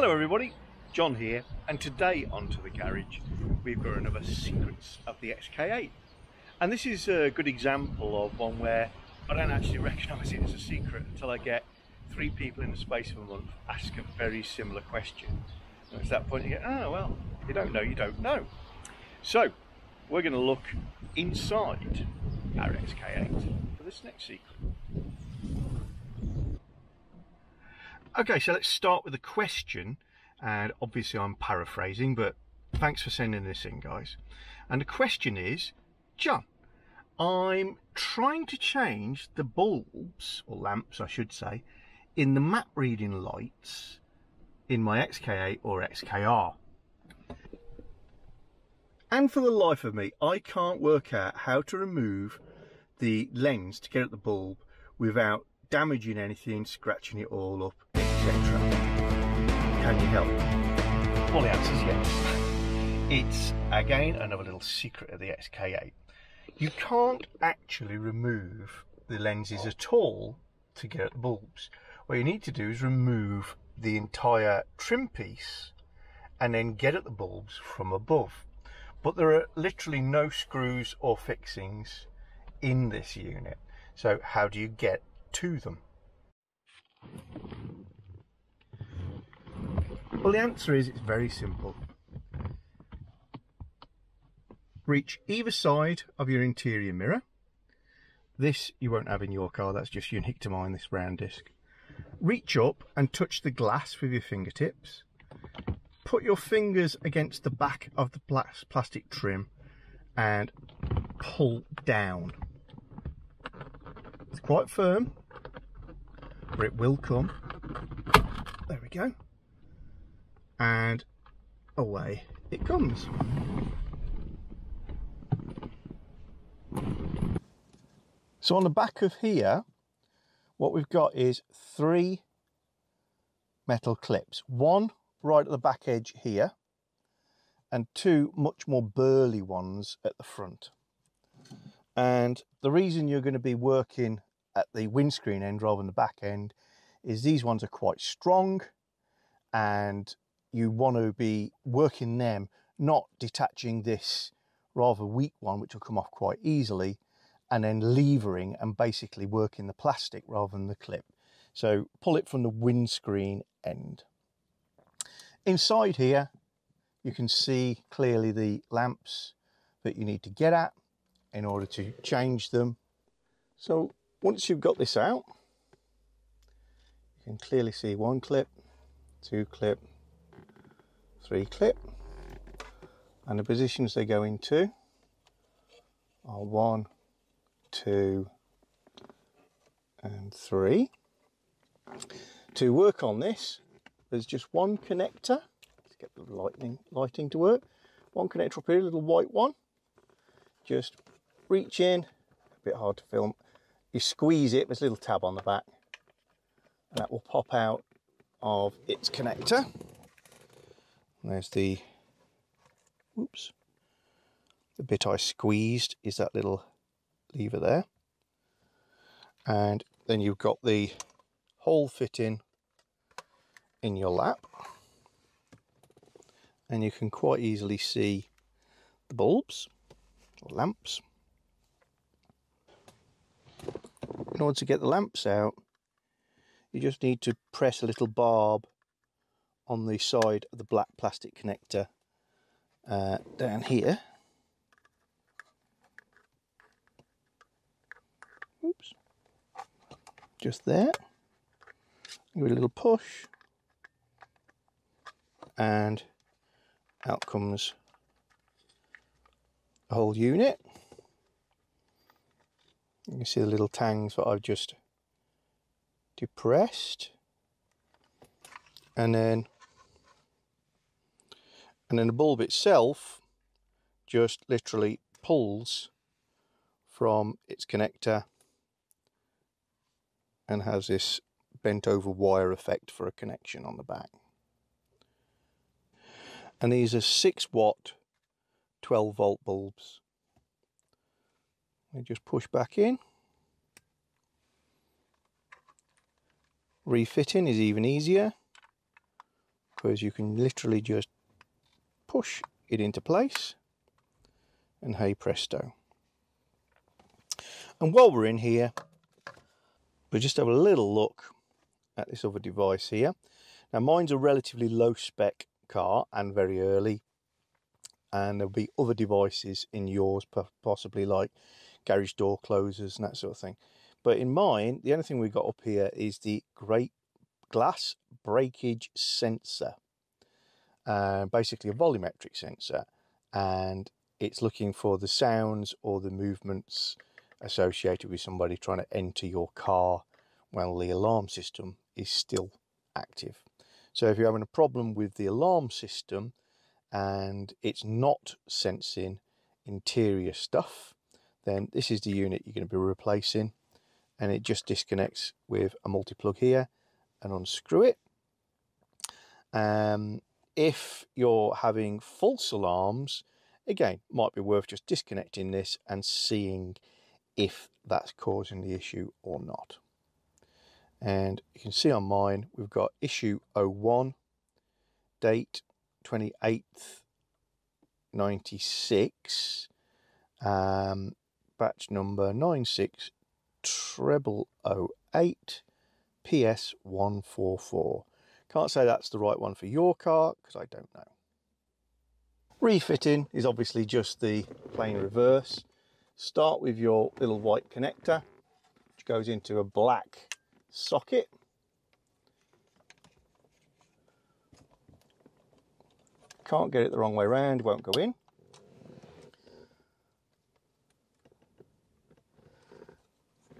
Hello everybody, John here and today onto the garage we've got another Secrets of the XK8 and this is a good example of one where I don't actually recognise it as a secret until I get three people in the space of a month ask a very similar question and at that point you go, oh well, you don't know, you don't know. So we're going to look inside our XK8 for this next secret. Okay, so let's start with a question. And obviously I'm paraphrasing, but thanks for sending this in, guys. And the question is, John, I'm trying to change the bulbs, or lamps I should say, in the map reading lights in my XK8 or XKR. And for the life of me, I can't work out how to remove the lens to get at the bulb without damaging anything, scratching it all up, Can you help? Well, the answer is yes. It's, again, another little secret of the XK8. You can't actually remove the lenses at all to get at the bulbs. What you need to do is remove the entire trim piece and then get at the bulbs from above. But there are literally no screws or fixings in this unit. So how do you get to them? Well, the answer is it's very simple. Reach either side of your interior mirror. This you won't have in your car, that's just unique to mine, this round disc. Reach up and touch the glass with your fingertips. Put your fingers against the back of the plastic trim and pull down. It's quite firm, but it will come. There we go. And away it comes. So on the back of here, what we've got is three metal clips. One right at the back edge here, and two much more burly ones at the front. And the reason you're going to be working at the windscreen end rather than the back end is these ones are quite strong and you want to be working them, not detaching this rather weak one, which will come off quite easily, and then levering and basically working the plastic rather than the clip. So pull it from the windscreen end. Inside here, you can see clearly the lamps that you need to get at in order to change them. So once you've got this out, you can clearly see one clip, two clip, three clip, and the positions they go into are one, two, and three. To work on this, there's just one connector. Let's get the lighting, lighting to work. One connector up here, a little white one. Just reach in, a bit hard to film. You squeeze it, there's a little tab on the back. And that will pop out of its connector. There's the, whoops, the bit I squeezed is that little lever there. And then you've got the hole fitting in your lap and you can quite easily see the bulbs or lamps. In order to get the lamps out you just need to press a little barb on the side of the black plastic connector uh, down here. Oops. Just there. Give it a little push and out comes the whole unit. You can see the little tangs that I've just depressed and then and then the bulb itself just literally pulls from its connector and has this bent over wire effect for a connection on the back and these are 6 watt 12 volt bulbs. They just push back in. Refitting is even easier. because you can literally just push it into place and hey presto. And while we're in here, we'll just have a little look at this other device here. Now mine's a relatively low spec car and very early and there'll be other devices in yours possibly like garage door closers and that sort of thing. But in mine, the only thing we've got up here is the great glass breakage sensor. Uh, basically a volumetric sensor and it's looking for the sounds or the movements associated with somebody trying to enter your car while the alarm system is still active. So if you're having a problem with the alarm system and it's not sensing interior stuff, then this is the unit you're going to be replacing and it just disconnects with a multi-plug here and unscrew it. Um, if you're having false alarms, again, might be worth just disconnecting this and seeing if that's causing the issue or not. And you can see on mine, we've got issue 01, date 28th, 96, um, batch number 96 treble 08 PS 144. Can't say that's the right one for your car because I don't know. Refitting is obviously just the plain reverse. Start with your little white connector, which goes into a black socket. Can't get it the wrong way around, won't go in.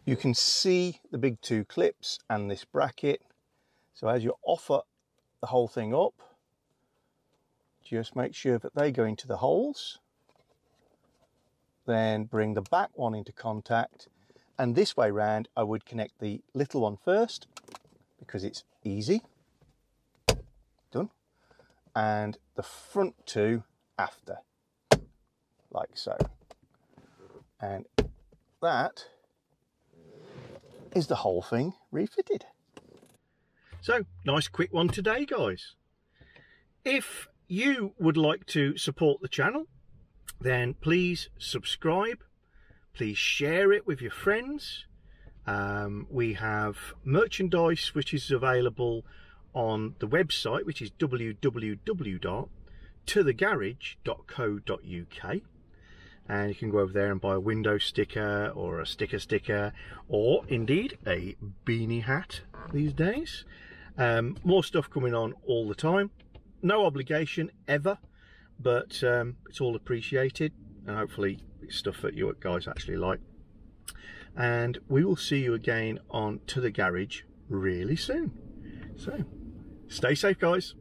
You can see the big two clips and this bracket. So as you offer the whole thing up, just make sure that they go into the holes. Then bring the back one into contact. And this way round, I would connect the little one first because it's easy. Done. And the front two after, like so. And that is the whole thing refitted. So, nice quick one today, guys. If you would like to support the channel, then please subscribe. Please share it with your friends. Um, we have merchandise which is available on the website, which is www.tothegarage.co.uk and you can go over there and buy a window sticker or a sticker sticker or indeed a beanie hat these days um, more stuff coming on all the time. No obligation ever but um, it's all appreciated and hopefully it's stuff that you guys actually like. And we will see you again on to the garage really soon. So stay safe guys